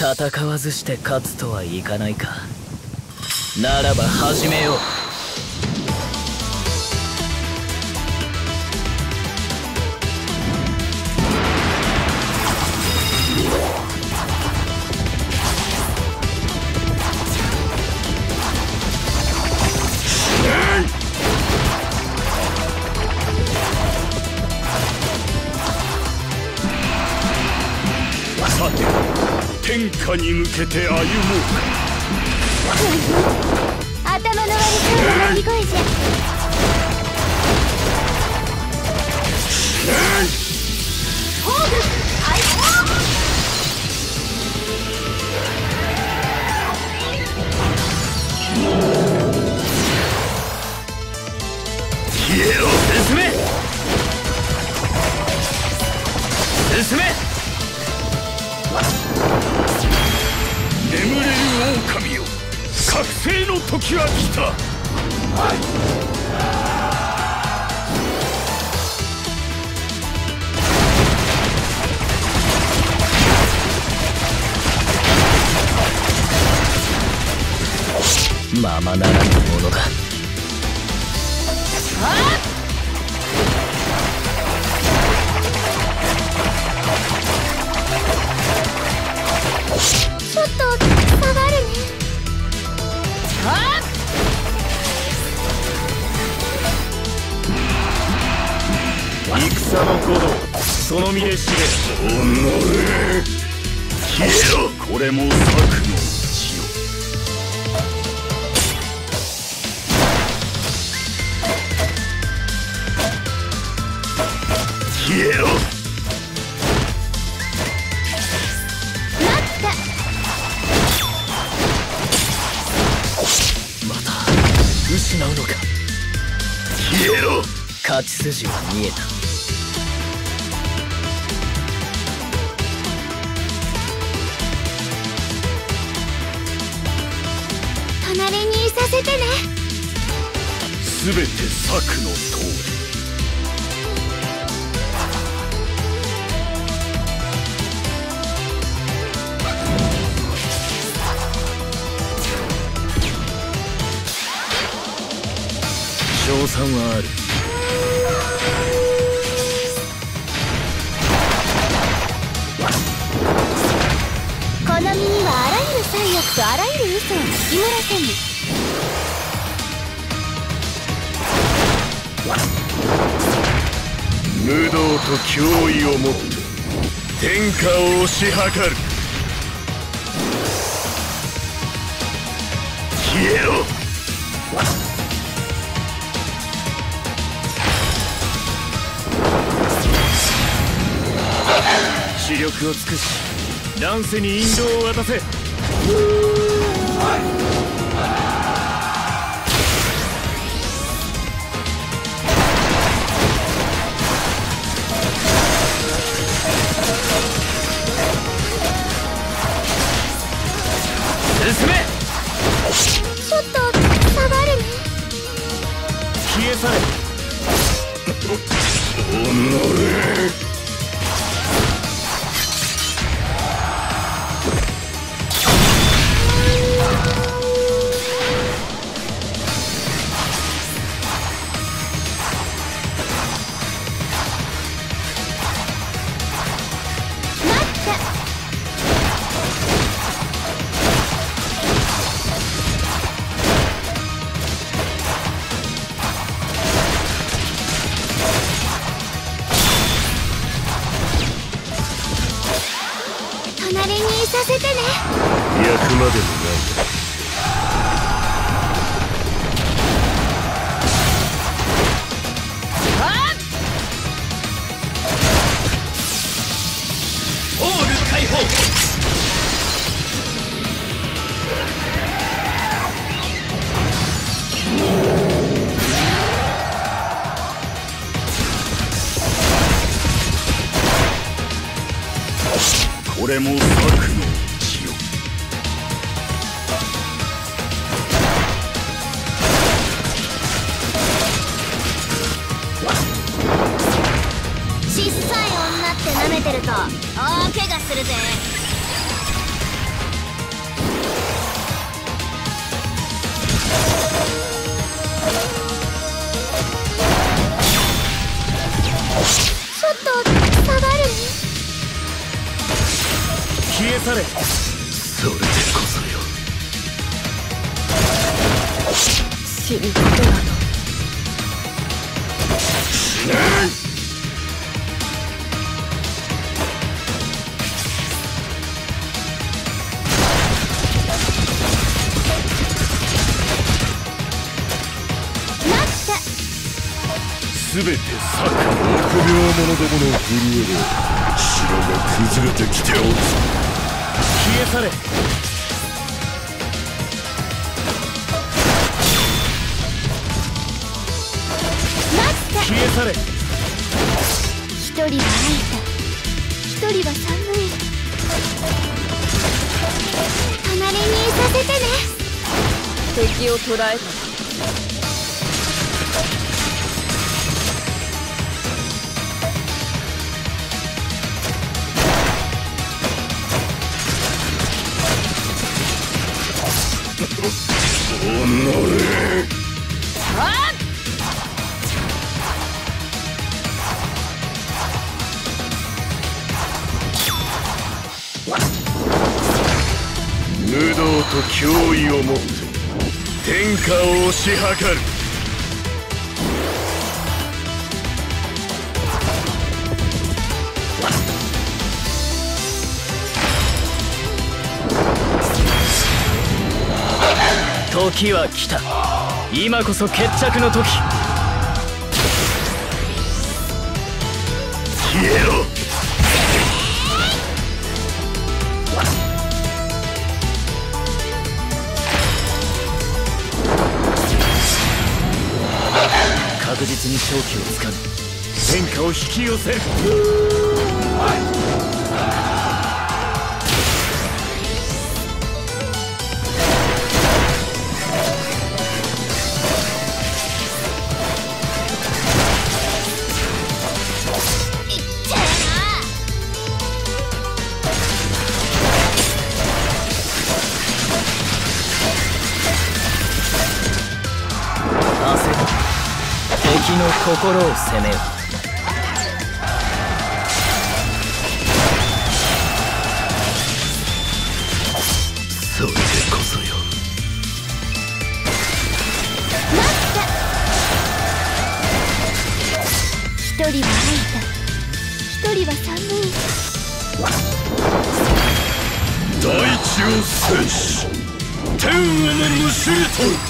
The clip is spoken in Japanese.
戦わずして勝つとはいかないか。ならば始めよう。天下に向けて歩もう。か頭の悪そうな鳴き声じゃ。覚醒の時は来た、ままならぬものだ戦の鼓動その身で死ねおのれ消えろこれも策の血よ消えろまた失うのか消えろ勝ち筋は見えた隣にいさせてね。全て策の通り。賞賛はある。る災悪とあらゆる嘘をつき漏らせぬ無道と脅威をもって天下を押し量る。消えろ。視力を尽くし乱世に引導を渡せ。Música くまでもないオール解放これも策。するぜ。消え去れ。それでこそよ。死ぬことなど。すべて臆病者どもの震えで城が崩れてきておる。ぞ消え去れ。待った消え去れ。一人は空いた。一人は寒い。隣にいさせてね。敵を捕らえた無道と脅威をもって天下を推し量る。時は来た。今こそ決着の時。消えろ。確実に勝機をつかむ。天下を引き寄せる。の心を攻めよ。それでこそよ。一人は空いた。一人は寒い大地を制し。天へのむしり取る